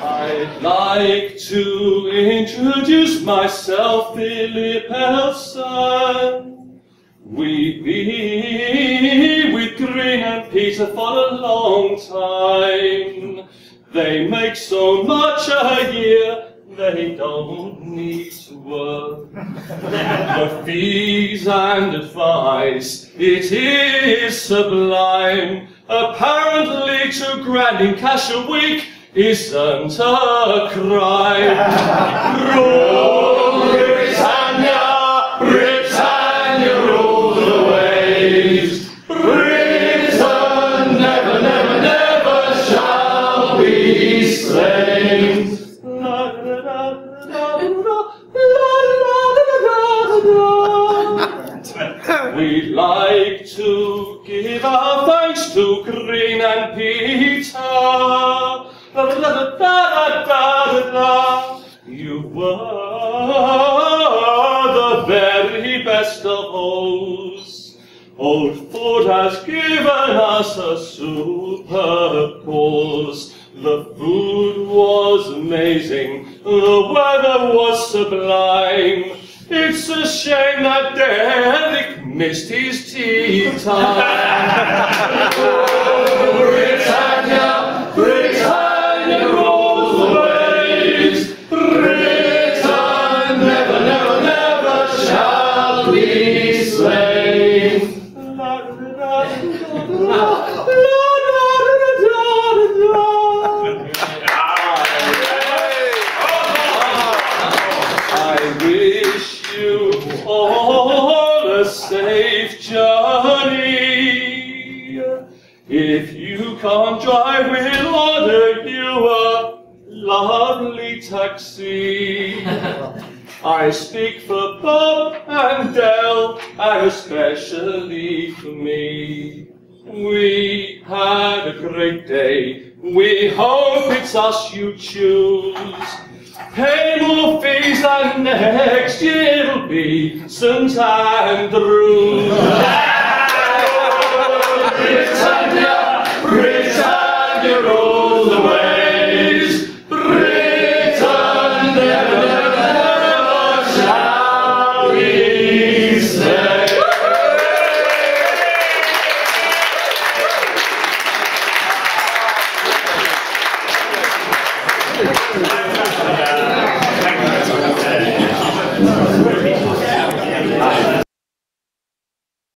I'd like to introduce myself, Philip Elsdon. We've been with Green and Peter for a long time. They make so much a year, they don't need to work. the fees and advice, it is sublime. Apparently to grand in cash a week isn't a crime. We'd like to give our thanks to Green and Peter. Da, da, da, da, da, da, da. You were the very best of hosts. Old Fold has given us a superb course. The food was amazing, the weather was sublime. It's a shame that Derek his tea time. oh, Britannia, Britannia rules the waves. Britain never, never, never shall be slain. Safe journey. If you can't drive, we'll order you a lovely taxi. I speak for Bob and Dell, and especially for me. We had a great day. We hope it's us you choose. Pay more fees and next year'll be sometime through.